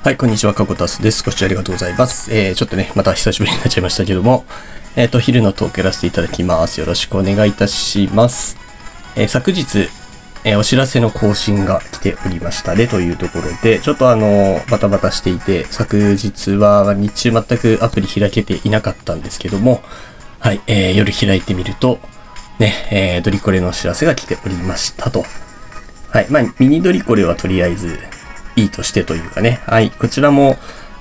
はい、こんにちは、かこたすです。ご視聴ありがとうございます。えー、ちょっとね、また久しぶりになっちゃいましたけども、えっ、と、昼のトークやらせていただきます。よろしくお願いいたします。えー昨日、えーお知らせの更新が来ておりましたね、というところで、ちょっとあの、バタバタしていて、昨日は日中全くアプリ開けていなかったんですけども、はい、えー夜開いてみると、ね、えードリコレのお知らせが来ておりましたと。はい。まあ、ミニドリコレはとりあえずいいとしてというかね。はい。こちらも、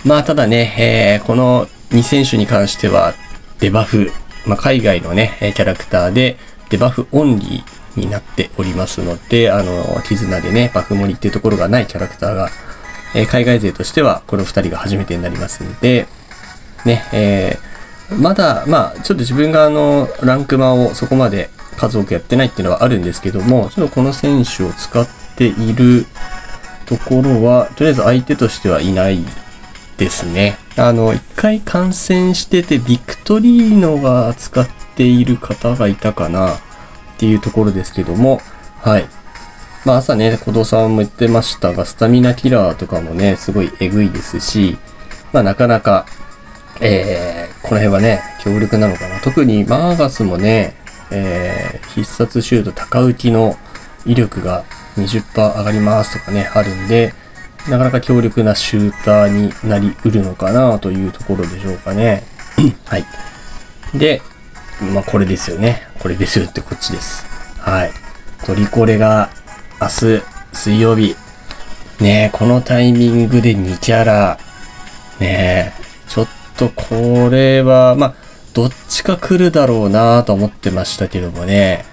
まあ、ただね、えーこの2選手に関しては、デバフ、まあ、海外のね、キャラクターで、デバフオンリーになっておりますので、あの、絆でね、バフ盛りっていうところがないキャラクターが、えー海外勢としては、この2人が初めてになりますんで、ね、えーまだ、まあ、ちょっと自分があの、ランクマをそこまで数多くやってないっていうのはあるんですけども、ちょっとこの選手を使っているところは、とりあえず相手としてはいないですね。あの、一回感染してて、ビクトリーノが使っている方がいたかなっていうところですけども、はい。まあ朝ね、小堂さんも言ってましたが、スタミナキラーとかもね、すごいエグいですし、まあなかなか、えー、この辺はね、強力なのかな。特にマーガスもね、えー、必殺シュート高浮きの威力が20%上がりますとかね、あるんで、なかなか強力なシューターになりうるのかなというところでしょうかね。はい。で、まあこれですよね。これですよってこっちです。はい。トリコレが明日水曜日。ねえ、このタイミングで2キャラ。ねえ、ちょっとこれは、まあ、どっちか来るだろうなと思ってましたけどもね。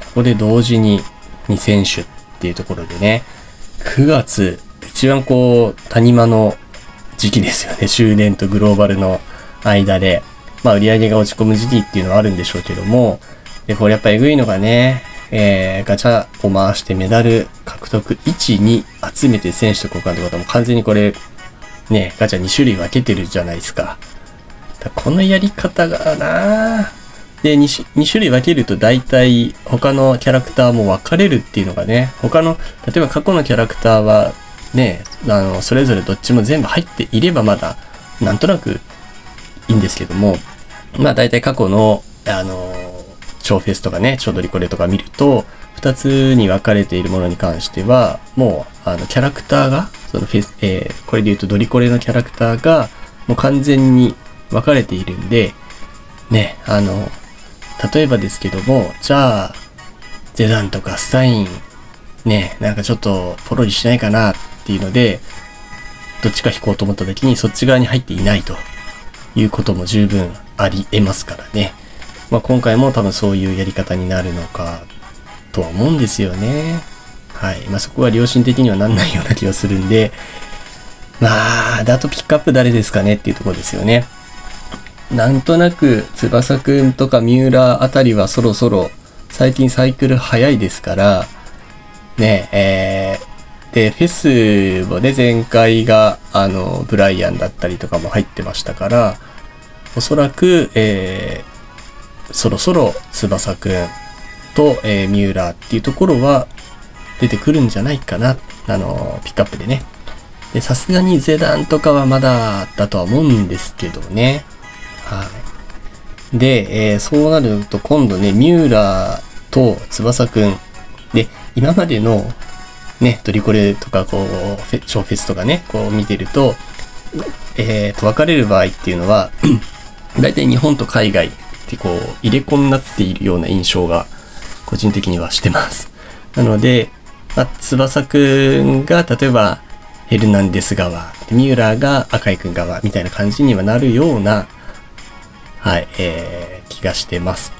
ここで同時に2選手っていうところでね。9月、一番こう、谷間の時期ですよね。終電とグローバルの間で。まあ売り上げが落ち込む時期っていうのはあるんでしょうけども、で、これやっぱエグいのがね、えー、ガチャを回してメダル獲得1、2集めて選手と交換ってことはもう完全にこれ、ね、ガチャ2種類分けてるじゃないですか。だこのやり方がなで2種、2種類分けると大体他のキャラクターも分かれるっていうのがね、他の、例えば過去のキャラクターはね、あの、それぞれどっちも全部入っていればまだ、なんとなくいいんですけども、まあ大体過去の、あの、超フェスとかね、超ドリコレとか見ると、二つに分かれているものに関しては、もう、あの、キャラクターが、そのフェス、えーこれで言うとドリコレのキャラクターが、もう完全に分かれているんで、ね、あの、例えばですけども、じゃあ、ゼダンとかスタイン、ね、なんかちょっとポロリしないかなっていうので、どっちか引こうと思った時にそっち側に入っていないということも十分あり得ますからね。まあ今回も多分そういうやり方になるのかとは思うんですよね。はい。まあそこは良心的にはなんないような気がするんで、まあ、であとピックアップ誰ですかねっていうところですよね。なんとなく、翼くんとか三浦あたりはそろそろ、最近サイクル早いですから、ねえ、ーで、フェスもね、前回が、あの、ブライアンだったりとかも入ってましたから、おそらく、えーそろそろ翼くんと、えー三浦っていうところは出てくるんじゃないかな。あの、ピックアップでね。で、さすがにゼダンとかはまだだとは思うんですけどね。はい。で、えーそうなると今度ね、三浦と翼くん。で、今までのね、ドリコレとか、こう、ショーフェスとかね、こう見てると、えーと、分かれる場合っていうのは、大体日本と海外ってこう、入れ子になっているような印象が、個人的にはしてます。なので、まあ、翼くんが、例えば、ヘルナンデス側、で三浦が赤井くん側、みたいな感じにはなるような、はい、えー、気がしてます。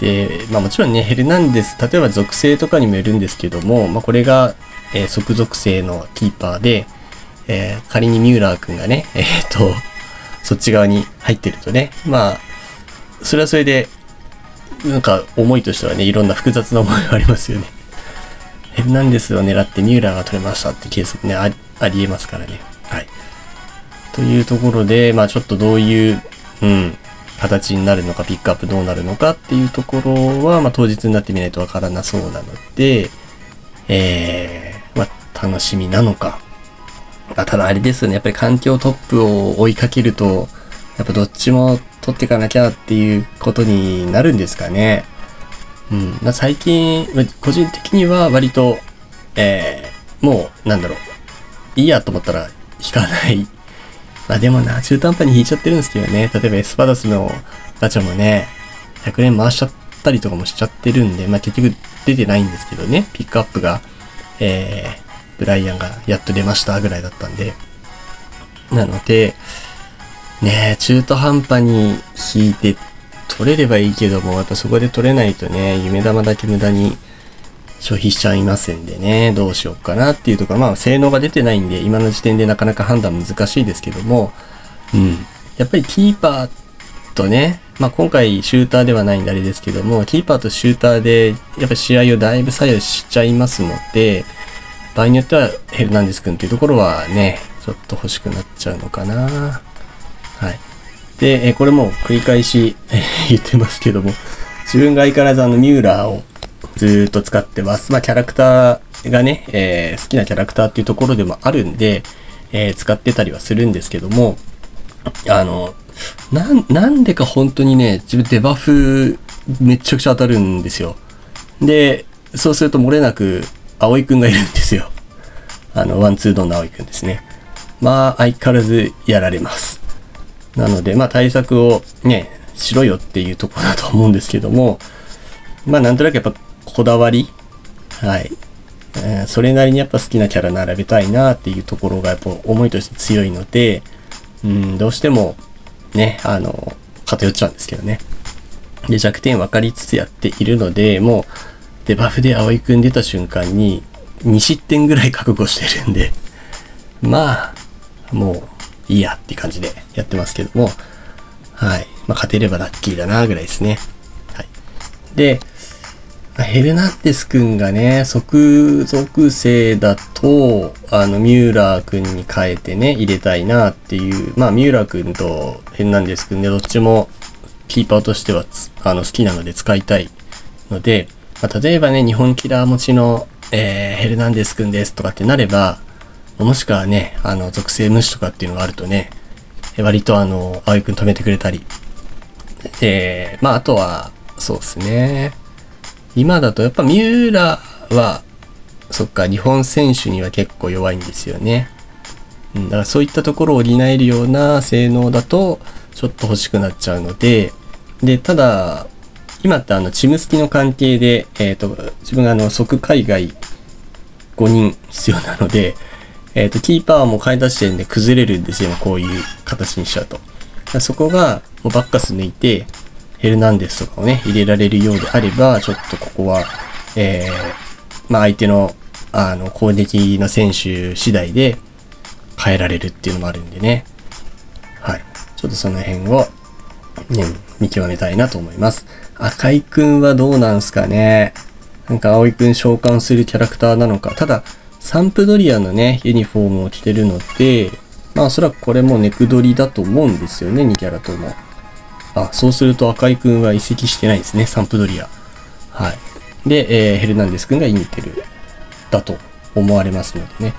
で、まあもちろんね、ヘルナンデス、例えば属性とかにもよるんですけども、まあこれが、えー即属性のキーパーで、えー仮にミューラー君がね、えっ、と、そっち側に入ってるとね、まあ、それはそれで、なんか思いとしてはね、いろんな複雑な思いがありますよね。ヘルナンデスを狙ってミューラーが取れましたってケースね、あありえますからね。はい。というところで、まあちょっとどういう、うん、形になるのか、ピックアップどうなるのかっていうところは、まあ当日になってみないとわからなそうなので、えー、まあ楽しみなのか、あただあれですよね、やっぱり環境トップを追いかけると、やっぱどっちも取っていかなきゃっていうことになるんですかね。うん。まあ、最近、個人的には割と、えー、もう、なんだろう、いいやと思ったら引かない。まあでもな、中途半端に引いちゃってるんですけどね。例えばエスパダスのガチャもね、100年回しちゃったりとかもしちゃってるんで、まあ結局出てないんですけどね。ピックアップが、えー、ブライアンがやっと出ましたぐらいだったんで。なので、ね中途半端に引いて取れればいいけども、やっぱそこで取れないとね、夢玉だけ無駄に消費しちゃいますんでね、どうしようかなっていうところ、まあ性能が出てないんで、今の時点でなかなか判断難しいですけども、うん。やっぱりキーパーとね、まあ今回シューターではないんであれですけども、キーパーとシューターで、やっぱ試合をだいぶ左右しちゃいますので、場合によってはヘルナンデス君っていうところはね、ちょっと欲しくなっちゃうのかな。はい。で、えこれも繰り返し 言ってますけども、自分が相変わらずあのミューラーをずっと使ってます。まあキャラクターがね、えー、好きなキャラクターっていうところでもあるんで、えー、使ってたりはするんですけども、あの、な、なんでか本当にね、自分デバフめちゃくちゃ当たるんですよ。で、そうすると漏れなく、葵くんがいるんですよ。あの、ワンツードンの葵くんですね。まあ、相変わらずやられます。なので、まあ対策をね、しろよっていうところだと思うんですけども、まあなんとなくやっぱこだわり？はい。えー、それなりにやっぱ好きなキャラ並べたいなっていうところがやっぱ思いとして強いので、うん、どうしてもね、あの、偏っちゃうんですけどね。で、弱点分かりつつやっているので、もう、デバフで葵くん出た瞬間に、2失点ぐらい覚悟してるんで、まあ、もう、いいやって感じでやってますけども、はい。まあ、勝てればラッキーだなぐらいですね。はい。で、ヘルナンデス君がね、即属性だと、あの、ミューラー君に変えてね、入れたいなっていう、まあ、ミューラー君とヘルナンデス君でどっちもキーパーとしてはあの好きなので使いたいので、まあ、例えばね、日本キラー持ちの、えー、ヘルナンデス君ですとかってなれば、もしくはね、あの、属性無視とかっていうのがあるとね、割とあの、葵くん止めてくれたり。えー、まあ、あとは、そうですね。今だとやっぱ三浦は、そっか、日本選手には結構弱いんですよね。うん、だからそういったところを補えるような性能だと、ちょっと欲しくなっちゃうので、で、ただ、今ってあの、チムスキの関係で、えっ、ー、と、自分があの、即海外5人必要なので、えっ、ー、と、キーパーも買い出してんで崩れるんですよ、こういう形にしちゃうと。そこが、もうバッカス抜いて、ヘルナンデスとかをね、入れられるようであれば、ちょっとここは、えー、まあ相手の、あの、攻撃の選手次第で変えられるっていうのもあるんでね。はい。ちょっとその辺を、ね、見極めたいなと思います。赤井くんはどうなんすかね。なんか青井くん召喚するキャラクターなのか。ただ、サンプドリアのね、ユニフォームを着てるので、まあおそらくこれもネクドリだと思うんですよね、2キャラとも。あ、そうすると赤井くんは移籍してないですね、サンプドリア。はい。で、えー、ヘルナンデスくんがインテルだと思われますのでね。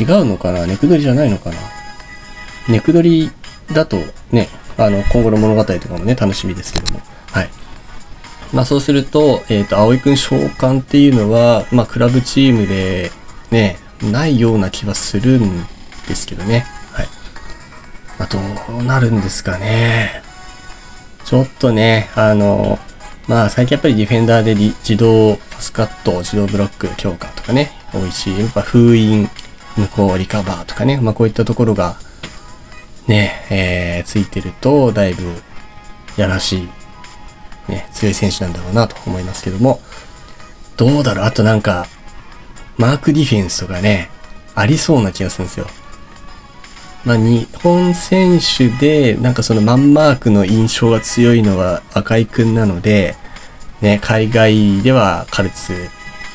違うのかな？ネクドリじゃないのかな？ネクドリだとね、あの、今後の物語とかもね、楽しみですけども。はい。まあそうすると、えっ、ー、と、葵くん召喚っていうのは、まあクラブチームで、ね、ないような気はするんですけどね。はい。まあ、どうなるんですかね。ちょっとね、あの、まあ最近やっぱりディフェンダーで自動パスカット、自動ブロック強化とかね、多いし、やっぱ封印、無効リカバーとかね、まあこういったところが、ね、えー、ついてると、だいぶ、やらしい、ね、強い選手なんだろうなと思いますけども、どうだろう？あとなんか、マークディフェンスとかね、ありそうな気がするんですよ。まあ、日本選手で、なんかそのマンマークの印象が強いのは赤井くんなので、ね、海外ではカルツ、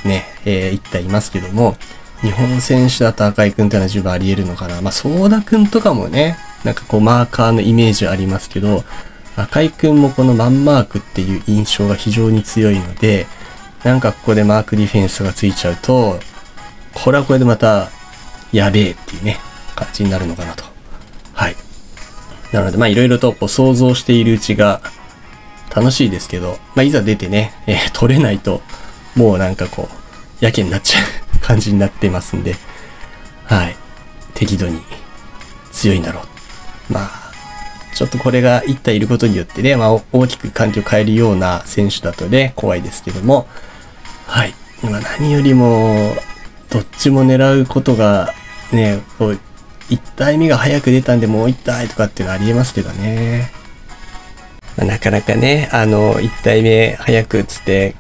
ね、えー、一体いますけども、日本選手だと赤井くんっていうのは十分あり得るのかな。まあ、ソーダくんとかもね、なんかこうマーカーのイメージありますけど、赤井くんもこのマンマークっていう印象が非常に強いので、なんかここでマークディフェンスがついちゃうと、これはこれでまた、やべえっていうね、感じになるのかなと。はい。なので、まあいろいろとこう想像しているうちが楽しいですけど、まあいざ出てね、えー、取れないと、もうなんかこう、やけになっちゃう感じになってますんで、はい。適度に強いんだろう。まあ、ちょっとこれが一体いることによってね、まあ大きく環境変えるような選手だとね、怖いですけども、はい。今何よりも、どっちも狙うことが、ね、こう、1体目が早く出たんでもう1体とかっていうのはありえますけどね。まあ、なかなかね、あの、1体目早くっつって、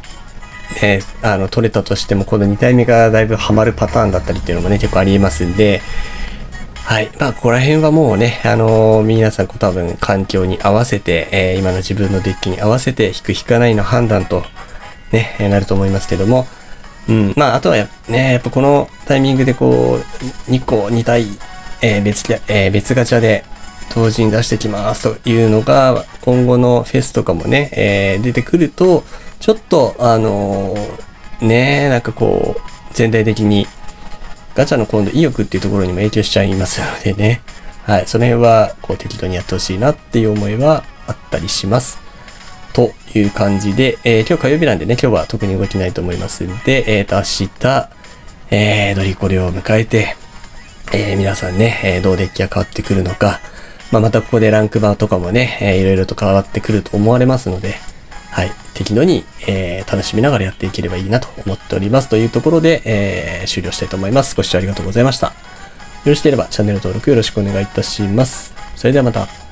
ね、あの、取れたとしても、この2体目がだいぶハマるパターンだったりっていうのもね、結構ありえますんで、はい。まあ、ここら辺はもうね、あのー、皆さん多分環境に合わせて、えー、今の自分のデッキに合わせて引く引かないの判断と、ね、なると思いますけども、うん。まあ、あとはや、ね、やっぱこのタイミングでこう、2個、2体、えー、別、えー、別ガチャで同時に出してきますというのが、今後のフェスとかもね、えー、出てくると、ちょっと、あのー、ね、なんかこう、全体的にガチャの今度意欲っていうところにも影響しちゃいますのでね。はい。その辺は、こう適当にやってほしいなっていう思いはあったりします。という感じで、えー、今日火曜日なんでね、今日は特に動きないと思いますんで、えっ、ー、と、明日、えー、ドリコレを迎えて、えー、皆さんね、えー、どうデッキが変わってくるのか、まあ、またここでランクバーとかもね、えー、いろいろと変わってくると思われますので、はい。適度に、えー、楽しみながらやっていければいいなと思っております。というところで、えー、終了したいと思います。ご視聴ありがとうございました。よろしければチャンネル登録よろしくお願いいたします。それではまた。